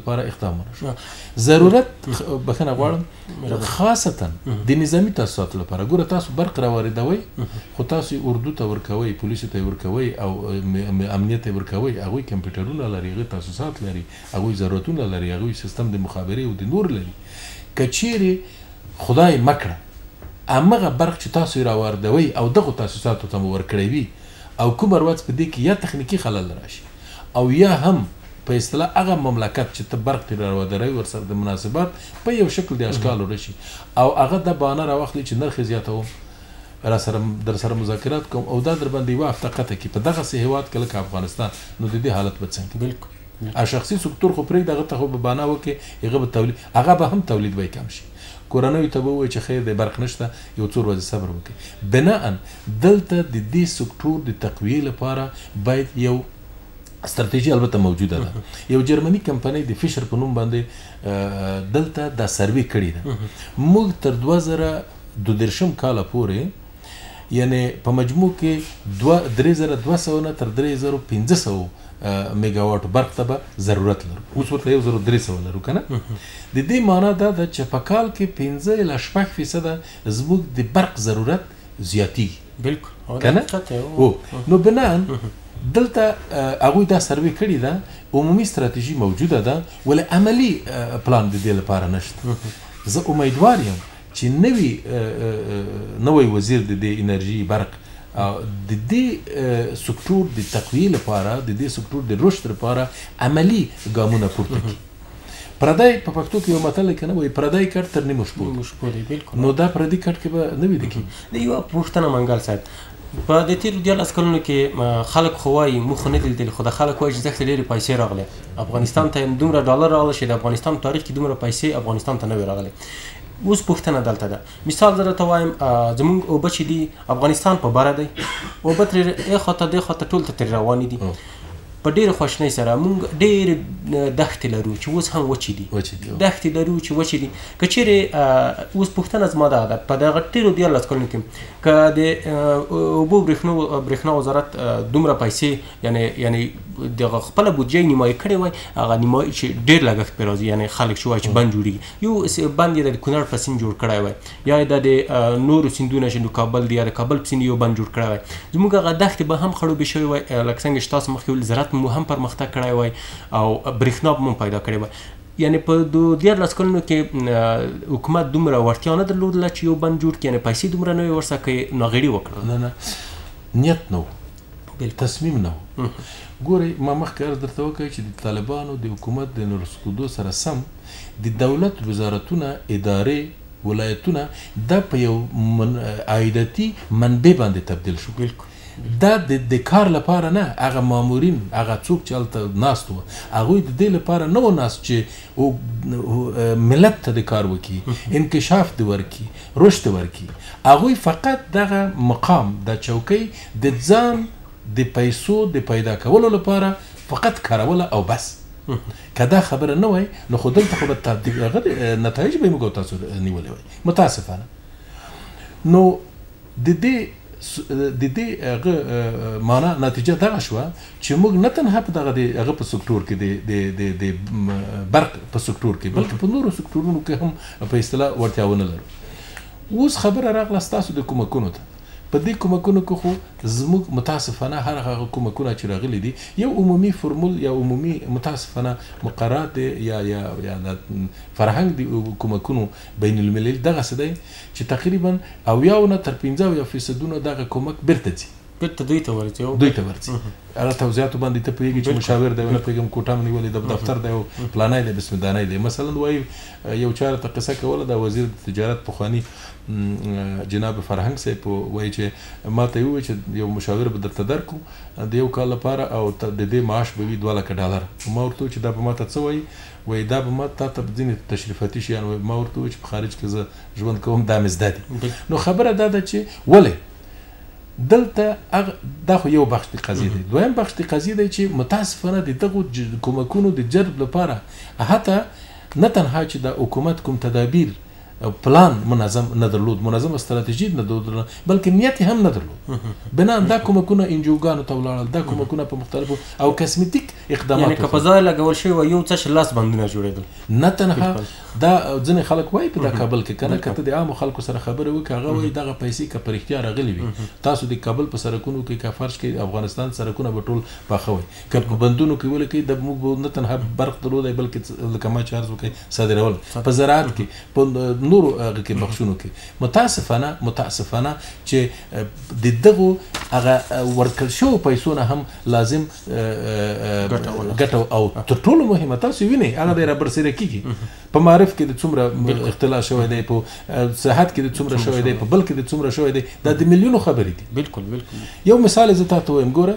لپاره اقدامونه شو ضرورت بخنه غواړم خاصتا د نظامی تاسیسات لپاره ګوره تاسو برق را واردوي خو تاسو اردو ته ورکوي پولیس ته ورکوي او امنیت ته ورکوي هغه کمپیوټرونه لري هغه تاسیسات لري هغه ضرورتونه لري هغه سیستم د مخابره او د نور لري کچيري خدای مکړه امغه برق چې تاسو را واردوي او دغه تاسیسات ته ورکړوي او کوم ورځ په دې کې یا تخنیکی خلل راشي او یا هم په اصطلاح هغه مملکت چې ته برق پرې راودروي ورسره د مناسبات په یو شکل د اشکال وړه شي او هغه د بانه راواخلي چې نرخ زیاتوم را سره در سره مذاکرات کوم او دا در باندې یو هفته قطع کی په دغه سه هواد کې لکه افغانستان نو د دې حالت به څنګه بالکل ا شخصي سکتور خو پرې دغه ته خو به بانه وکي هغه به تولید هغه به هم تولید به کم شي کورنۍ ته به وایي چې خیر دی برق نشته یو څو ورځې صبر وکړي بناء دلته د دې سکټور د تقویې لپاره باید یو ستراتیژي البته موجوده ده یو جرمني کمپنۍ د فشر په نوم باندې دلته دا سروې کړې ده موږ تر 2022 کال پورې یعنی په مجموع کې 3200 نه تر 3500 میگاواټ برق ته به ضرورت لرو اوس ورته یو زرو درې سوه لرو کنه د دې معنا دا ده چې په کال کې 15 الی 16 فیصد زموږ د برق ضرورت زیاتیږي بالکل کنه او نو بنا دلته هغه دا سروې کړی دا عمومي ستراتیژي موجوده ده ول عملی پلان د دې لپاره نشته زه امیدوار یم چې نوی نوی وزیر د دې انرژي برق د دې سکتور د تقویې لپاره د دې سکتور د رشد لپاره عملی ګامونه پورته کړي پردی په پښتو کې یو متل دی کنه وایي پردی کټ تر نیمو شپو نیمو شپو دی بالکل نو دا پردی کټ کې به نه وي د کی د یو پښتنه منګل صاحب په د تیر د لاس کلونو کې خلک خو وایي مخ نه دل دل خو د خلک وایي چې زخت ډېر پیسې راغله افغانستان ته دومره ډالر راغله چې د افغانستان تاریخ کې دومره پیسې افغانستان ته نه وی راغله اوس پښتنه دلته ده مثال زه درته وایم زمونږ اوبه چې دي افغانستان په بره دی اوبه ترې ای خواته دی خواته ټول ته ترې روانې دي په ډېر خوشنۍ سره مونږ ډېر دښتې لرو چې اوس هم وچې دي دښتې لرو چې وچې دي که چیرې اوس پوښتنه زما دا ده په دغه ټیرو دیارلس کلونو کې که د اوبو برښنو برښنا وزارت دومره پیسې یعنی یعنی د خپل بودجه نیمایي کړې وای هغه نیمایي چې ډېر لګښت پر راځي یعنی خلک شوای چې بند جوړي يو بند يې د کونړ په سيند جوړ کړی وای يا يې د نورو سيندونه چې د کابل دي يا د کابل په سيند يو بند جوړ کړی وای زموږ هغه دښتې به هم خړوبې شوې وای لکه څنګه چې تاسو مخکې ویل زراعت مو هم پرمختګ کړی وای او برېښنا به مو پیدا کړې وای یعنی په دو دیارلس کلونو کې حکومت دومره وړتیا نه درلودله چې یو بند جوړ کړي یعنی پیسې دومره نه وې ورسره که یې ناغېړي وکړله نه نه نیت نه و تصمیم نه وو. ګورئ ما مخکې عرض درته وکړ چې د طالبانو د حکومت د نرسکودو سره سم د دولت وزارتونه، ادارې، ولایتونه دا په یو عایداتي منبع باندې تبدیل شو. دا د د کار لپاره نه، هغه مامورین، هغه څوک چې هلته ناست وو، هغوی د دې لپاره نه وو ناست چې او ملت ته د کار وکړي، انکشاف د ورکړي، رشد ورکړي. هغوی فقط دغه مقام، دا چوکۍ د ځان د پیسو د پیدا کولو لپاره فقط کاروله او بس که دا خبره نه وای نو خو دلته خو به تبدیل هغه نتایج به موږ تاسو نیولې وای متاسفانه نو د دې د دې هغه معنا نتیجه دغه شو چې موږ نه تنها په دغه د هغه په سکتور کې د د د د برق په سکتور کې بلکې په نورو سکتورونو کې هم په اصطلاح ورتیاونه لرو اوس خبره راغله ستاسو د کومکونو ته په دې کومکونو کې خو زموږ متاسفانه هر هغه کومکونه چې راغلي دي یو عمومي فرمول یا عمومي متاسفانه مقررات دی یا یا یا دا فرهنګ دی کومکونو بین المللي دغسې دی چې تقریبا اویاو نه تر پنځه اویا فیصدونه دغه کومک بیرته ځي. بیرته دوی ته ورځي او دوی ته ورځي هغه توضیحاتو باندې ته پوهیږې چې مشاور دی او نه پوهیږم کوټه مو نیولې ده دفتر دی او پلانی دی بسم دانی دی مثلا وایي یو چا راته قصه کوله دا وزیر د تجارت پخواني جناب فرهنګ صاحب وايي چې ما ته یې وویل چې یو مشاور به درته درکړو د یو کال لپاره او د دې معاش به وي دوه لکه ډالر نو ما ورته وویل چې دا به ما ته څه وايي وايي دا به ما تا ته ځینې تشریفاتي شیان وايي ما ورته وویل چې په خارج کې زه ژوند کوم دا مې زده دي نو خبره دا ده چې ولې دلته هغه دا خو یو بخش د قضیې دی دویم بخش د قضیې دی چې متاسفانه د دغو کومکونو د جلب لپاره حتی نه تنها چې د حکومت کوم تدابیر پلان منظم نه درلود منظمه ستراتیژي نه درلوده بلکې نیت هم نه درلود بنا دا کومکونه انجوګانو ته ولاړل دا کومکونه په مختلفو او کسمتیک اقدامات یعنی که په ځای لګول شوی و یو څه چې لاس بندونه جوړېدل نه تنها دا ځنې خلک وایي په دا کابل کې کنه کته د عام خلکو سره خبره وکړي هغه وایي دغه پیسې که پرختیا راغلي وي تاسو د کابل په سرکونو کې که فرض کې افغانستان سرکونه به ټول پاخه وي که په بندونو کې ولکۍ د موږ به نه تنها برق درلودای بلکې لکه ما چې عرض وکړ صادرول په زراعت کې په نورو هغه کې بخشونو کې متاسفانه متاسفانه چې د دغه هغه ورکړ شو پیسو نه هم لازم ګټه او تر ټولو مهمه تاسو وینئ هغه د رابر سره کیږي په معرف کې د څومره اختلاف شوی دی په صحت کې د څومره شوی دی په بل کې د څومره شوی دی دا د میلیونو خبرې دي بالکل بالکل یو مثال زه تاسو وایم ګوره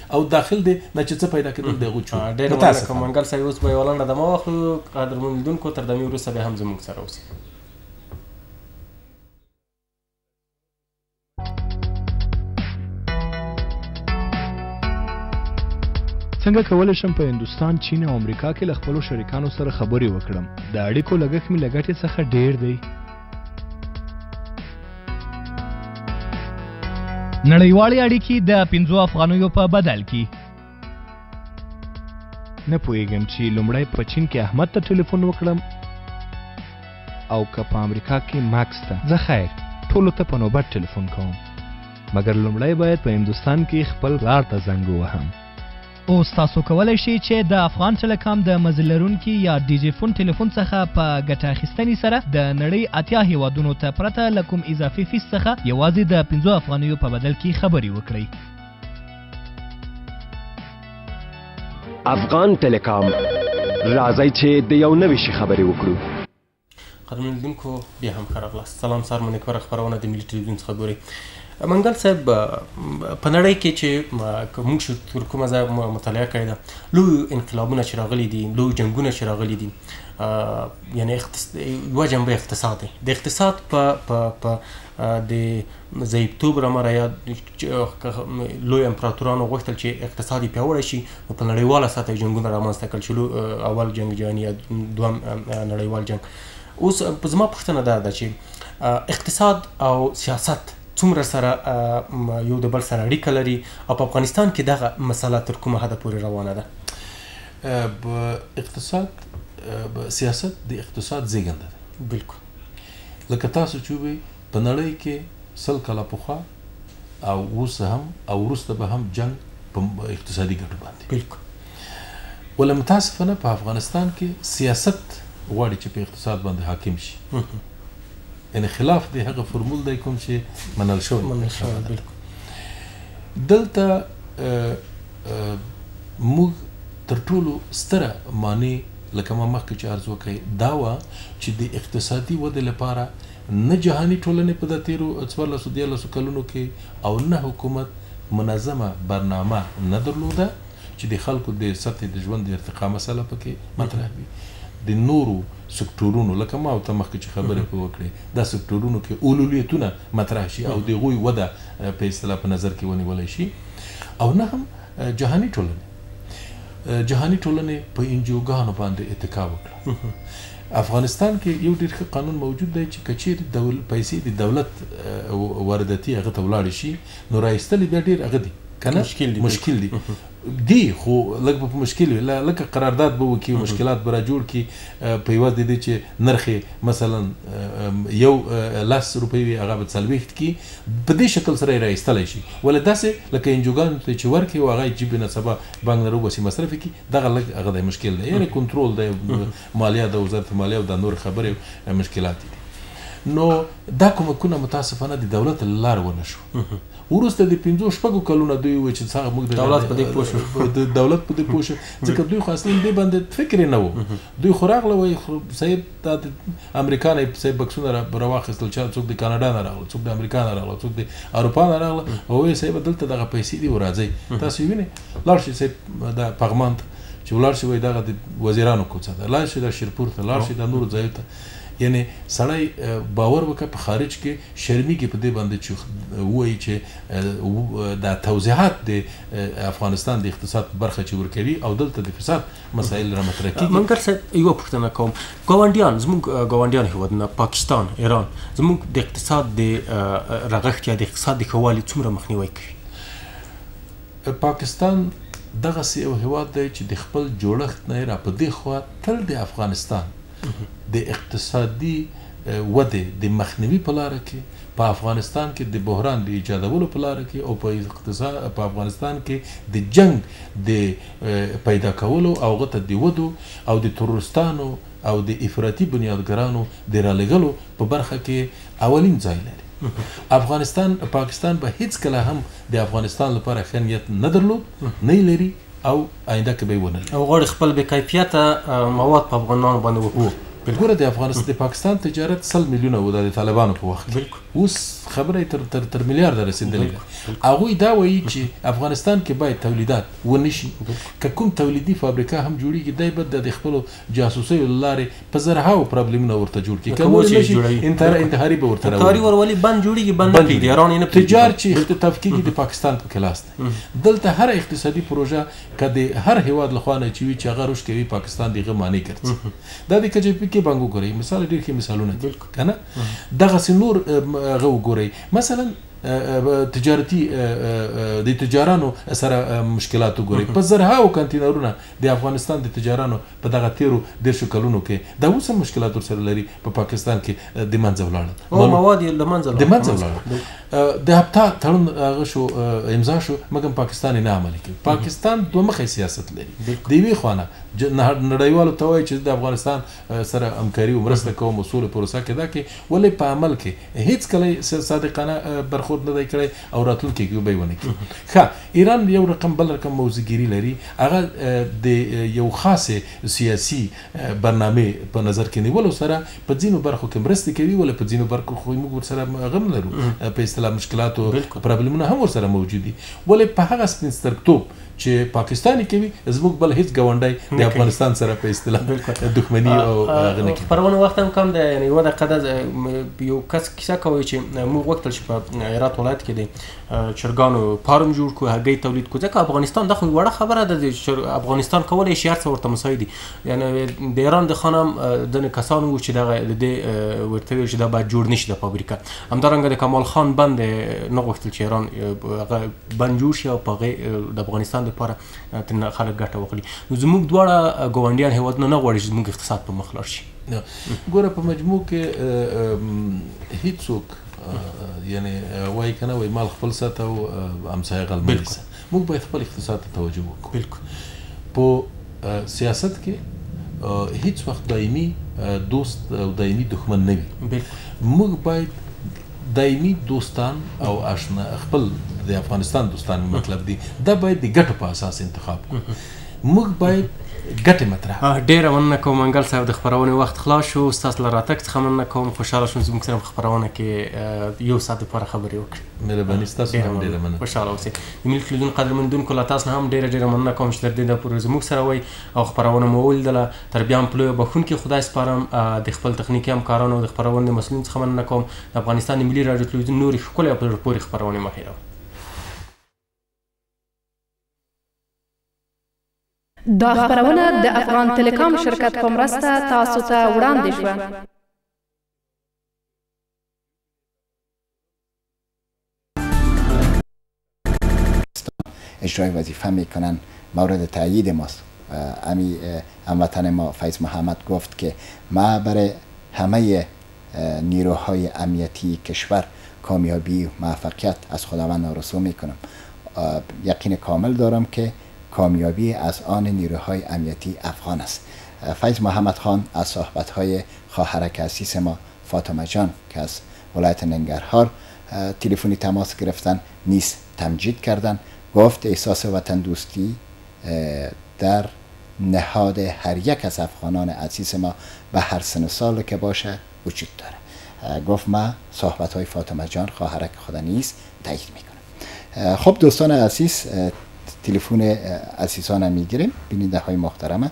او داخل دې نه چې څه پیدا کېدل د هغو چور ډېر مننه کوم منګل صاحب اوس به یو لنډه دمه واخلو قدرمن لیدونکو تر دمې وروسته به هم زموږ سره اوسئ څنګه کولی شم په هندوستان، چین او امریکا کې له خپلو شریکانو سره خبرې وکړم؟ د اړیکو لګښت مې له ګټې څخه ډیر دی؟ نړیوالې اړیکې د پنځو افغانیو په بدل کې نه پوهېږم چې لومړی په چین کې احمد ته ټلیفون وکړم او که په امریکا کې ماکس ته زه خیر ټولو ته په نوبت ټلیفون کوم مګر لومړی باید په هندوستان کې خپل پلار ته زنګ ووهم اوس تاسو کولای شئ چې د افغان ټیلیکام د مزل لرونکي یا ډیجی فون ټلیفون څخه په ګټه اخیستنې سره د نړۍ اتیا هیوادونو ته پرته له کوم اضافي فیس څخه یوازې د پنځو افغانیو په بدل کې خبرې وکړئ افغان ټیلیکام راځئ چې د یو نوي شي خبرې وکړو قدرمن لیدونکو بیا هم ښه راغلاست سلام سار مو نیکمرغه خپرونه د ملي ټلویزیون څخه ګوري منګل صاحب په نړۍ کې چې موږ شو تر کومه ځای مطالعه کړې ده لوی انقلابونه چې راغلي دي لوی جنگونه چې راغلي دي یعنی اقتص... یو جنبه اقتصاد دی د اقتصاد په په په د ضعیفتوب را مه رایاد که لوی امپراتورانو غوښتل چې اقتصاد یې پیاوړی شي نو په نړیواله سطح یې جنګونه رامنځته کړل چې اول جنګ جهاني یا دویم نړیوال جنګ اوس زما پوښتنه دا ده چې اقتصاد او سیاست څومره سره یو د بل سره اړیکه لري او په افغانستان کې دغه مسله تر کومه حده پورې روانه ده اقتصاد سیاست د اقتصاد زیږنده ده بالکل لکه تاسو چې وې په نړۍ کې سل کاله پخوا او اوس هم او وروسته به هم جنګ په اقتصادي ګټو باندې بالکل ول متاسفانه په افغانستان کې سیاست غواړي چې په اقتصاد باندې حاکم شي یعنی خلاف دی هغه فرمول دی کوم چې منل شوی منل شوی دلته موږ تر ټولو ستره مانع لکه ما مخکې چې عرض وکړئ دا وه چې د اقتصادي ودې لپاره نه جهاني ټولنې په دا تېرو څوارلسو دیارلسو کلونو کې او نه حکومت منظمه برنامه نه درلوده چې د خلکو د سطحې د ژوند د ارتقا مسئله پکې مطرح وي د نورو سکتورونو لکه ما او ته مخکې چې خبرې په وکړې دا سکتورونو کې اولولیتونه مطرح شي او د هغوی وده په اصطلاح په نظر کې ونیول شي او نه هم جهاني ټولنې جهاني ټولنې په انجیوګانو باندې اتکا وکړه افغانستان کې یو ډیر ښه قانون موجود دی چې کچیر دول پیسې د دولت وارداتي هغه ته ولاړ شي نو راایستل بیا ډیر هغه دي کنه مشکل دي مشکل دي دی خو لږ په مشکل وي لکه قرارداد به وکي مشکلات به را جوړ کی په یوه د دې چې نرخ مثلا یو لاس روپی وي هغه به څلويخت کی په دې شکل سره یې را ایستلای شي ولې داسې لکه انجوګانو ته یې چې ورکړې او هغه یې جیب نه سبا بانک نه راوباسي مصرف یې کړي دغه لږ هغه دی مشکل دی یعنې کنترول دی مالیه د وزارت مالیه او دا نورې خبرې مشکلات یې دي نو دا کمکونه متاسفانه د دولت له لارې ونه شو وروسته د پنځو شپږو کلونه دوی وویل چې څنګه موږ د دولت په دې پوه شو د دولت په دې پوه شو ځکه دوی خو اصلا دې باندې فکر یې نه و دوی خو راغله وای خو صیب دا د امریکا نه صیب بکسونه را راواخیستل چا څوک د کاناډا نه راغله څوک د امریکا نه راغله څوک د اروپا نه راغله او وای صیب دلته دغه پیسې دی ورازي تاسو وینئ لاړ شي صیب دا پغمان ته چې ولاړ شي وای دغه د وزیرانو کوڅه ده لاړ شي د شیرپور ته لاړ شي د نور ځای ته یعنی سړی باور وکړه په خارج کې شرمیږي په دې باندې چې وایي چې دا توضیحات د افغانستان د اقتصاد په برخه چې ورکوي او دلته د فساد مسایل را مطرح کیږي منګر صاحب یو پوښتنه کوم ګاونډیان زموږ ګاونډیان هیوادونه پاکستان ایران زموږ د اقتصاد د رغښت یا د اقتصاد د خوالي څومره مخنیوي کوي پاکستان دغه سی یو هیواد دی چې د خپل جوړښت نه را په دی خو تل د افغانستان د اقتصادي وده د مخنیوي په لار کې په افغانستان کې د بحران د ایجادولو په لار کې او په اقتصاد په افغانستان کې د جنگ د پيدا کولو او هغه ته دودو او د ترورستانو او د افراطي بنيادګرانو د رالېږلو په برخه کې اولين ځای لري. افغانستان، پاکستان به هېڅکله هم د افغانستان لپاره ښه نيت نه درلود، نه يې لري او آينده کې به يې ونه لري. او غواړي خپل بې کيفيته مواد په افغانانو باندې وپلوري. هو، ګوره د افغانستان د پاکستان تجارت سل ميليونه و دا د طالبانو په وخت کې، اوس خبره يې تر تر مليارده رسېدلې ده. هغوی دا وايي چې افغانستان کې بايد توليدات ونشي که کوم توليدي فابريکه هم جوړيږي دی به ددې خپلو جاسوسيو له لارې په زرهاوو پرابليمونه ورته جوړ کړي که نور يې نشي انتهر انتهاري به ورته راولي بند جوړيږي تجار چې اختطاف کيږي د پاکستان په کلاس دی دلته هره اقتصادي پروژه که د هر هيواد له خوا نه چې وي چې هغه رشد کوي پاکستان د هغه مانع ګرځي دا د کجې پي کي بنګ وګورئ مثال ډير ښه مثالونه دي کنه دغسې نور هغه وګورئ مثلا تجارتي د تجارانو سره مشکلات وګورئ په زرهاوو کانتینرونه د افغانستان د تجارانو په دغه تیرو دیرشو کلونو کې دا اوس هم مشکلات ورسره لري په پاکستان کې د منځه ولاړل او مواد یې له منځه لاړل د منځه ولاړل د هپتا تړون هغه شو امضا شو مګر پاکستان یې نه عملي کوي پاکستان دوه مخی سیاست لري د یوې خوانه نړیوالو ته وایي چې د افغانستان سره همکاري او مرسته کوم او سولې پروسه کې دا کې ولې په عمل کې هیڅ کله صادقانه برخورد نه دی کړی او راتلونکي کې به ونه کړي ښه ایران یو رقم بل رقم موزګيري لري هغه د یو خاصه سیاسي برنامه په نظر کې نیولو سره په ځینو برخو کې مرسته کوي ولې په ځینو برخو خو موږ ورسره غم لرو په اصطلاح مشکلات او پرابلمونه هم ورسره موجود دي ولې په هغه سپینسترګتوب چې پاکستان یې کوي زموږ بل هیڅ ګاونډی د افغانستان سره په اصطلاح دښمنی او هغه نه کوي پرونه وخت هم کم دی یعنی یو دقیقه د یو کس کیسه کوي چې موږ وختل چې په هرات ولایت کې دی چرګانو فارم جوړ کو هګۍ تولید کو ځکه افغانستان د خو وړه خبره ده چې افغانستان کولای شي هرڅه ورته مساوي دي یعنی د ایران د خانم د کسانو و چې دغه د دې ورته ویل چې دا باید جوړ نشي د فابریکه همدارنګه د کمال خان بند نه غوښتل چې ایران هغه بند جوړ شي او په هغه د افغانستان لپاره ترنه خلک ګټه واخلي نو زموږ دواړه ګاونډیان هیوادونه نه غواړي چې زموږ اقتصاد په مخ لاړ شي ګوره په مجموع کې هیڅوک یعنی وای کنه وای مال خپل ساته او همسایه غل مې ساته موږ باید خپل اقتصاد ته توجه وکړو بالکل په سیاست کې هیڅ وخت دایمي دوست او دایمي دښمن نه وي موږ باید دایمي دوستان او اشنا خپل د افغانستان دوستان مې مطلب دي دا باید د ګټو په اساس انتخاب کړو موږ باید ګټې مطرح ډیره مننه کوم منګل صاحب د خبرونې وخت خلاص شو تاسو له راتګ څخه مننه کوم خوشاله شوم زموږ سره خبرونه کې یو ساعت لپاره خبرې وکړي مهرباني تاسو هم ډیره مننه خوشاله اوسئ د ملک لیدون قدرمندونکو له تاسو هم ډیره ډیره مننه کوم چې تر دې د پورې زموږ سره وای او خبرونه مو ولیدله تر بیا هم په لویه بښونکي خدای سپارم. د خپل تخنیکي همکارانو او د خپرونې د مسؤلین څخه مننه کوم. د افغانستان د ملي راډیو تلویزیون نورې ښکلې او په زړه پورې خپرونې مه هېروئ. دا خپرونه د افغان تلکام شرکت په مرسته تاسو ته وړاندې شوه. اجرای وظیفه میکنن مورد تایید ماست امی هموطن ما فیض محمد گفت که ما برای همه نیروهای امنیتی کشور کامیابی و موفقیت از خداوند آرزو میکنم یقین کامل دارم که کامیابی از آن نیروهای امنیتی افغان است فیض محمد خان از صحبت های خواهرک ما فاطمه جان که از ولایت ننگرهار تلفنی تماس گرفتن نیست تمجید کردن گفت احساس وطن دوستی در نهاد هر یک از افغانان عزیز ما به هر سن سال که باشه وجود داره گفت ما صحبت های فاطمه جان خواهرک خود نیست تایید میکنم خب دوستان عزیز تلفن عزیزانم میگیریم بیننده های محترمه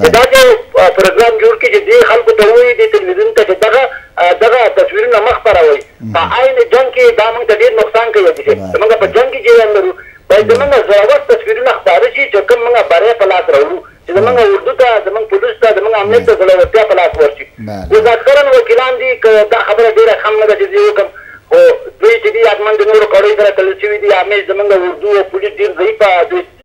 چې داسې یو پروګرام جوړ کړي چې دې خلکو ته ووایي دې تلویزیون ته چې دغه دغه تصویرونه مه خپروئ په عین جنګ کې دا موږ ته ډېر نقصان کوي حاجي صاحب زموږ په جنګ کې جریان لرو باید زموږ زړور تصویرونه خپاره شي چې کوم موږ بری په لاس راوړو چې زموږ اردو ته زموږ پولیس ته زموږ امنیت ته زړورتیا په لاس ورشي اوس اکثرا وکیلان دي که دا خبره ډېره ښه نه ده چې زه یې وکړم خو دوی چې دي حتما د نورو کړیو سره تړل شوي دي همېش زموږ اردو او پولیس ډېر ضعیفه دوی